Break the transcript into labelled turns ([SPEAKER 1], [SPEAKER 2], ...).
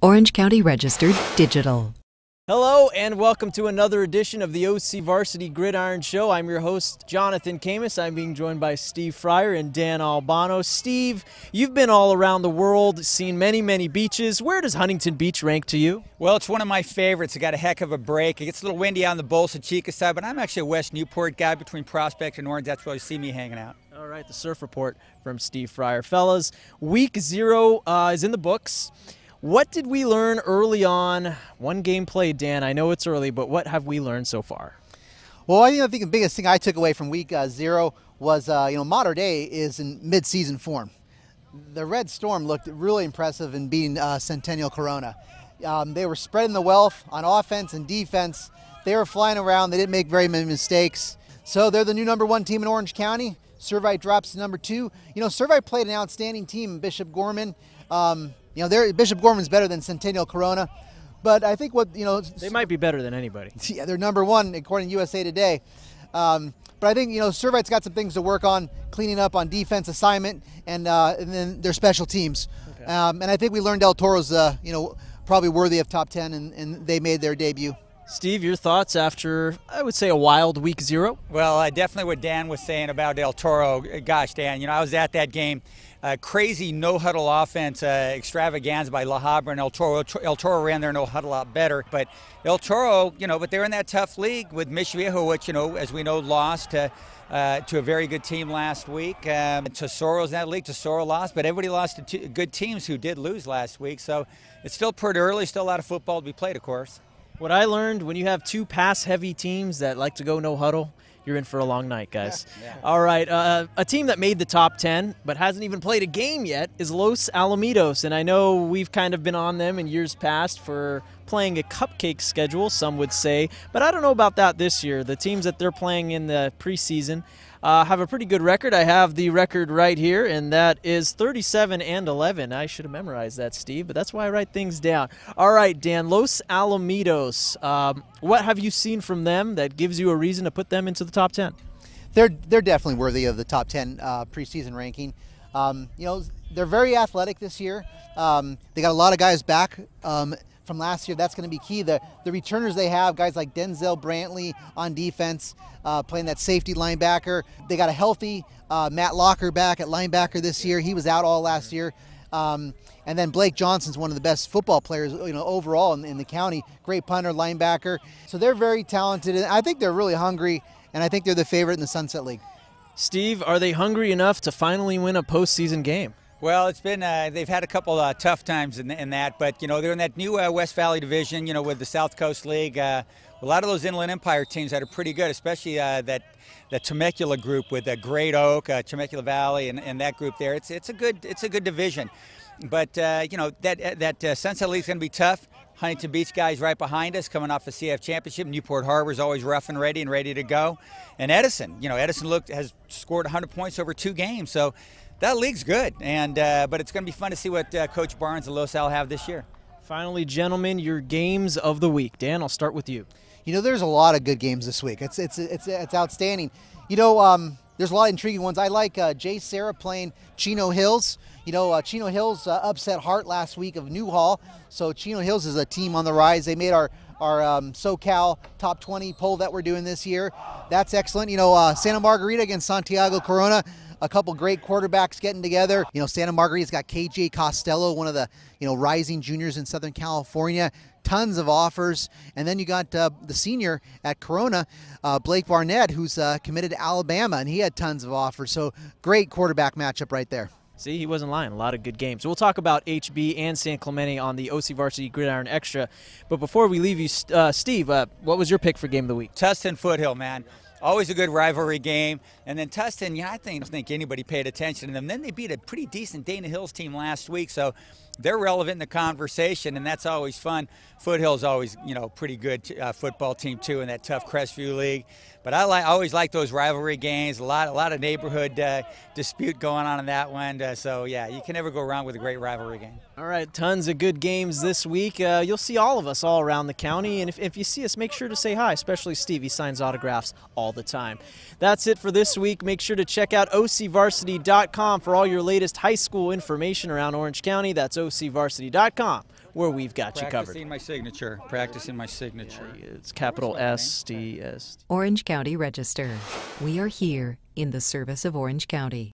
[SPEAKER 1] Orange County Registered Digital.
[SPEAKER 2] Hello and welcome to another edition of the OC Varsity Gridiron Show. I'm your host, Jonathan Khamis. I'm being joined by Steve Fryer and Dan Albano. Steve, you've been all around the world, seen many, many beaches. Where does Huntington Beach rank to you?
[SPEAKER 3] Well, it's one of my favorites. It got a heck of a break. It gets a little windy on the Bolsa Chica side, but I'm actually a West Newport guy between Prospect and Orange. That's where you see me hanging out.
[SPEAKER 2] All right, the surf report from Steve Fryer. Fellas, week zero uh, is in the books. What did we learn early on? One game played, Dan. I know it's early, but what have we learned so far?
[SPEAKER 4] Well, I think, the biggest thing I took away from week uh, zero was, uh, you know, Mater Dei is in mid-season form. The Red Storm looked really impressive in beating uh, Centennial Corona. Um, they were spreading the wealth on offense and defense. They were flying around. They didn't make very many mistakes. So they're the new number one team in Orange County. Servite drops to number two. You know, Servite played an outstanding team. Bishop Gorman. Um, you know, Bishop Gorman's better than Centennial Corona, but I think what you know
[SPEAKER 2] they might be better than anybody.
[SPEAKER 4] Yeah, they're number one according to USA Today. Um, but I think you know Servite's got some things to work on, cleaning up on defense assignment and uh, and then their special teams. Okay. Um, and I think we learned El Toro's uh, you know probably worthy of top ten, and, and they made their debut.
[SPEAKER 2] Steve, your thoughts after, I would say, a wild week zero?
[SPEAKER 3] Well, uh, definitely what Dan was saying about El Toro. Gosh, Dan, you know, I was at that game. Uh, crazy no huddle offense uh, extravaganza by La Habra and El Toro. El Toro ran their no huddle lot better, but El Toro, you know, but they're in that tough league with Mission Viejo, which, you know, as we know, lost to. Uh, to a very good team last week. Um, Tesoro's in that league. Tesoro lost, but everybody lost to good teams who did lose last week. So it's still pretty early. Still a lot of football to be played, of course.
[SPEAKER 2] What I learned when you have two pass heavy teams that like to go no huddle, you're in for a long night, guys. Yeah. All right. Uh, a team that made the top 10 but hasn't even played a game yet is Los Alamitos. And I know we've kind of been on them in years past for playing a cupcake schedule, some would say. But I don't know about that this year. The teams that they're playing in the preseason uh, have a pretty good record. I have the record right here, and that is 37 and 11. I should have memorized that, Steve, but that's why I write things down. All right, Dan, Los Alamitos. Um, what have you seen from them that gives you a reason to put them into the top 10?
[SPEAKER 4] They're they're definitely worthy of the top 10 uh, preseason ranking. Um, you know, they're very athletic this year. Um, they got a lot of guys back um, from last year. That's going to be key. The the returners they have, guys like Denzel Brantley on defense, uh, playing that safety linebacker. They got a healthy uh, Matt Locker back at linebacker this year. He was out all last year. Um, and then Blake Johnson's one of the best football players, you know, overall in, in the county. Great punter, linebacker. So they're very talented. And I think they're really hungry, and I think they're the favorite in the Sunset League.
[SPEAKER 2] Steve, are they hungry enough to finally win a postseason game?
[SPEAKER 3] Well, it's been uh, they've had a couple uh, tough times in, in, that, but you know they're in that new uh, West Valley division. You know with the South Coast League, uh, a lot of those Inland Empire teams that are pretty good, especially uh, that the Temecula group with uh, Great Oak, Temecula Valley, and, and, that group there. It's it's a good it's a good division, but you know that that Sunset League is going to be tough. Huntington Beach guys right behind us, coming off the CF championship. Newport Harbor is always rough and ready and ready to go. And Edison, you know, Edison looked has scored 100 points over two games, so that league's good, and uh, but it's going to be fun to see what uh, Coach Barnes and Los Al have this year.
[SPEAKER 2] Finally, gentlemen, your games of the week. Dan, I'll start with you.
[SPEAKER 4] You know, there's a lot of good games this week. It's it's it's it's outstanding. You know, um, there's a lot of intriguing ones. I like uh, JSerra playing Chino Hills. You know, uh, Chino Hills uh, upset Hart last week of Newhall, so Chino Hills is a team on the rise. They made our our um, SoCal top 20 poll that we're doing this year. That's excellent. You know, uh, Santa Margarita against Santiago Corona a couple great quarterbacks getting together. You know, Santa Margarita's got KJ Costello, one of the you know rising juniors in Southern California. Tons of offers, and then you got uh, the senior at Corona, uh, Blake Barnett, who's uh, committed to Alabama, and he had tons of offers. So great quarterback matchup right there.
[SPEAKER 2] See, he wasn't lying. A lot of good games. We'll talk about HB and San Clemente on the OC Varsity Gridiron Extra. But before we leave you, uh, Steve, uh, what was your pick for game of the week?
[SPEAKER 3] Tustin Foothill, man. Always a good rivalry game. And then Tustin, yeah, I think, I think anybody paid attention to them. Then they beat a pretty decent Dana Hills team last week, so they're relevant in the conversation, and that's always fun. Foothill's always, you know, pretty good uh, football team too in that tough Crestview League. But I always like those rivalry games. A lot, a lot of neighborhood uh, dispute going on in that one. Uh, so yeah, you can never go wrong with a great rivalry game.
[SPEAKER 2] All right, tons of good games this week. Uh, you'll see all of us all around the county, and if, if you see us, make sure to say hi. Especially Steve, he signs autographs all the time. That's it for this week. Make sure to check out ocvarsity.com for all your latest high school information around Orange County. That's ocvarsity.com where we've got you covered.
[SPEAKER 3] Practicing my signature. Practicing my signature.
[SPEAKER 2] It's capital S T S.
[SPEAKER 1] Orange County Register. We are here in the service of Orange County.